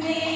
me.